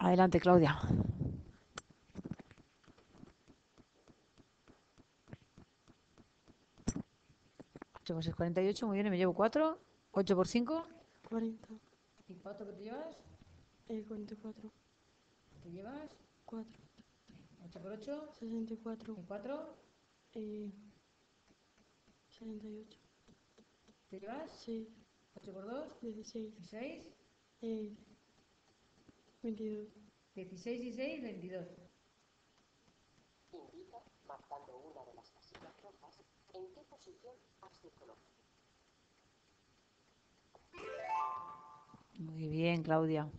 Adelante, Claudia. 8 por 6, 48, muy bien, me llevo 4. 8 por 5. 40. ¿Y cuánto que te llevas? Eh, 44. ¿Te llevas? 4. 8 por 8. 64. ¿Y 4? Eh, 78. ¿Te llevas? 6. 8 por 2. 16. ¿Y 6? Eh, 22. 16 y 6, 22. Indica, marcando una de las casillas rojas, en qué posición has circulado. Muy bien, Claudia.